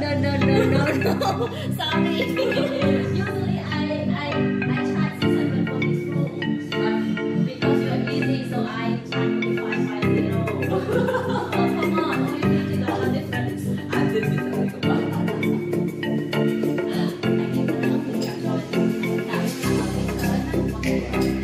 no, no, no, no, no. Sorry. Usually I, I, I try to because you're easy, so I try to find come on, only fifty dollar. I did it.